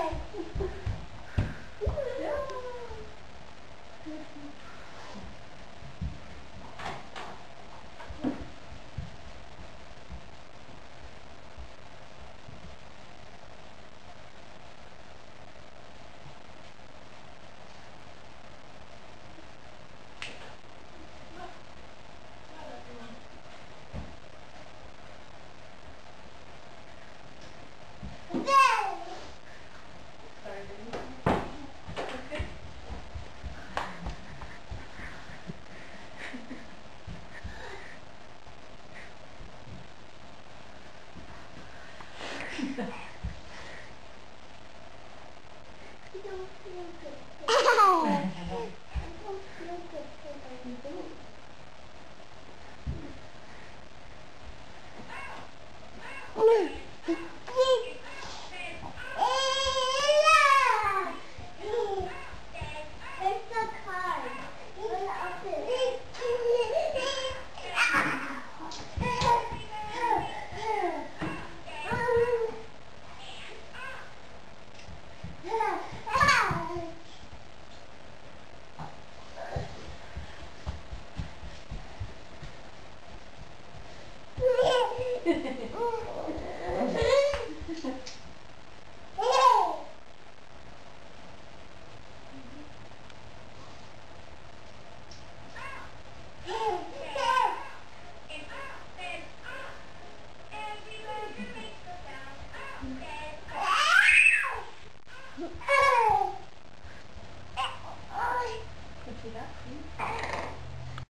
Thank you. Ow! Oh. oh.